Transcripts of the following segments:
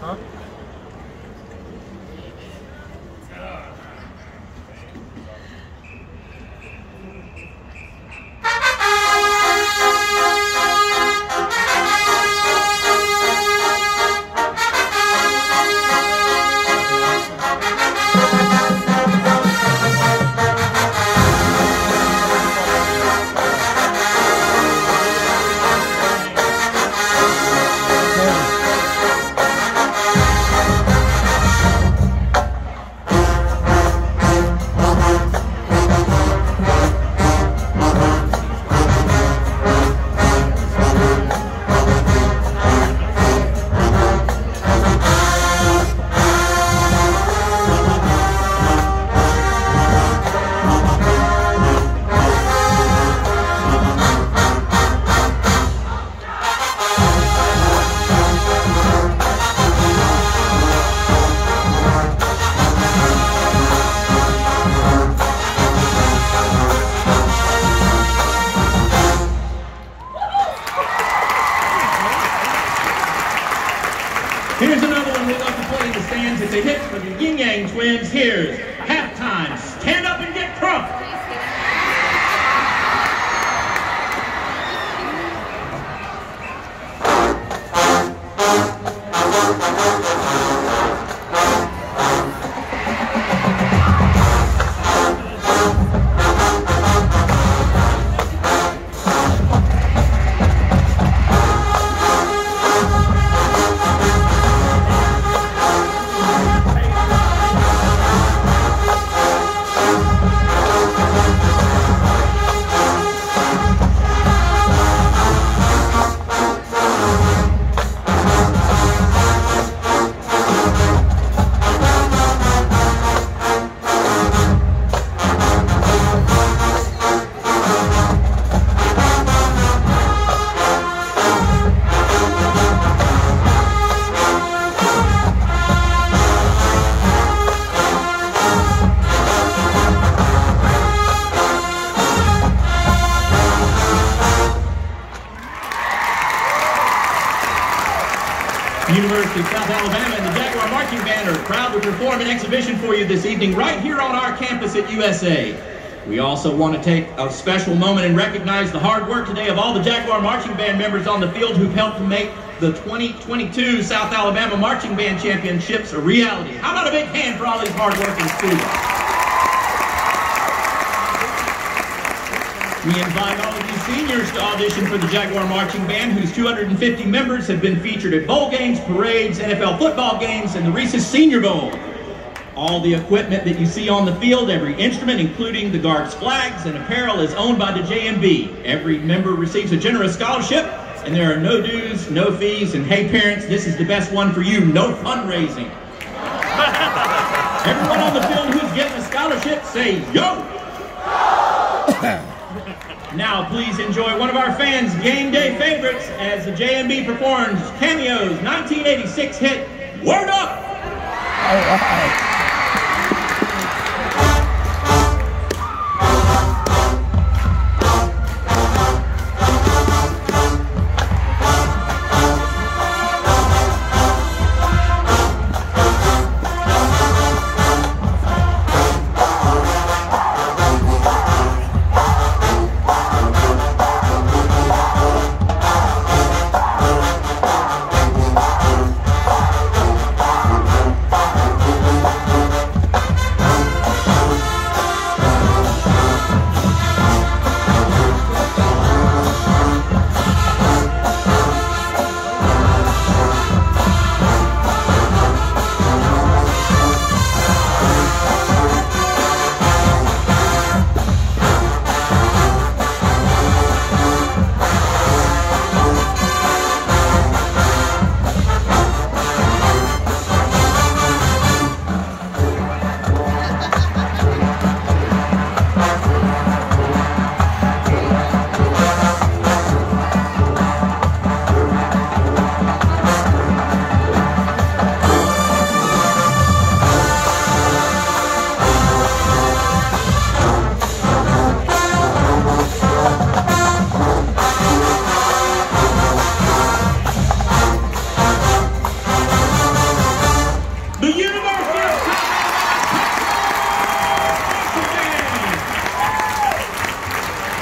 Huh? Yang Twins. Here's halftime. Stand up and get crunk. University of South Alabama and the Jaguar Marching Band are proud to perform an exhibition for you this evening right here on our campus at USA. We also want to take a special moment and recognize the hard work today of all the Jaguar Marching Band members on the field who've helped make the 2022 South Alabama Marching Band Championships a reality. How about a big hand for all these hardworking students? We invite all of you seniors to audition for the Jaguar Marching Band, whose 250 members have been featured at bowl games, parades, NFL football games, and the Reese's Senior Bowl. All the equipment that you see on the field, every instrument, including the Guards' flags and apparel, is owned by the JMB. Every member receives a generous scholarship, and there are no dues, no fees, and hey parents, this is the best one for you, no fundraising. Everyone on the field who's getting a scholarship, say yo! Now, please enjoy one of our fans' game day favorites as the JMB performs Cameo's 1986 hit, Word Up! All right.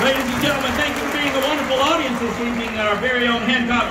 Ladies and gentlemen, thank you for being a wonderful audience this evening at our very own Hancock